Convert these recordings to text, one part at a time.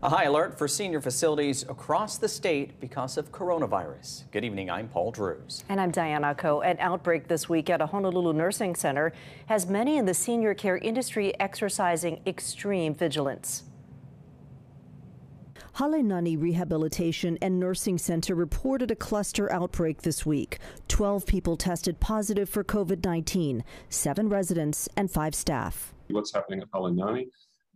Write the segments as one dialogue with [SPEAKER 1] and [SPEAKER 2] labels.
[SPEAKER 1] A high alert for senior facilities across the state because of coronavirus. Good evening, I'm Paul Drews.
[SPEAKER 2] And I'm Diane Ako. An outbreak this week at a Honolulu nursing center has many in the senior care industry exercising extreme vigilance.
[SPEAKER 3] Hale Nani Rehabilitation and Nursing Center reported a cluster outbreak this week. 12 people tested positive for COVID 19, seven residents and five staff.
[SPEAKER 4] What's happening at Hale Nani?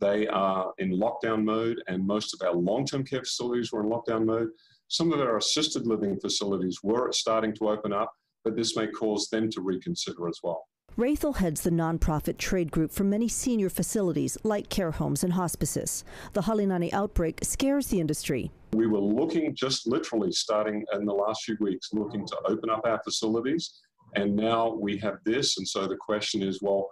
[SPEAKER 4] They are in lockdown mode, and most of our long term care facilities were in lockdown mode. Some of our assisted living facilities were starting to open up, but this may cause them to reconsider as well.
[SPEAKER 3] Raethel heads the nonprofit trade group for many senior facilities like care homes and hospices. The Hale Nani outbreak scares the industry.
[SPEAKER 4] We were looking just literally starting in the last few weeks, looking to open up our facilities. And now we have this. And so the question is well,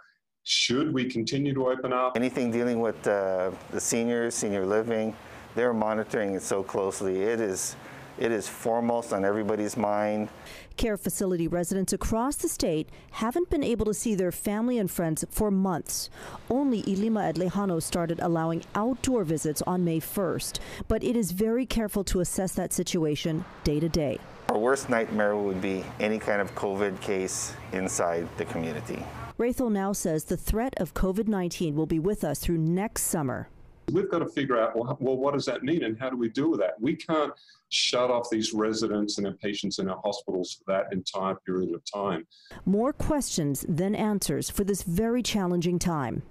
[SPEAKER 4] should we continue to open up?
[SPEAKER 5] Anything dealing with uh, the seniors, senior living, they're monitoring it so closely. It is, it is foremost on everybody's mind.
[SPEAKER 3] Care facility residents across the state haven't been able to see their family and friends for months. Only Ilima at Leihano started allowing outdoor visits on May 1st, but it is very careful to assess that situation day to day.
[SPEAKER 5] Our worst nightmare would be any kind of COVID case inside the community.
[SPEAKER 3] Raethel now says the threat of COVID 19 will be with us through next summer.
[SPEAKER 4] We've got to figure out, well, well, what does that mean and how do we deal with that? We can't shut off these residents and our patients in our hospitals for that entire period of time.
[SPEAKER 3] More questions than answers for this very challenging time.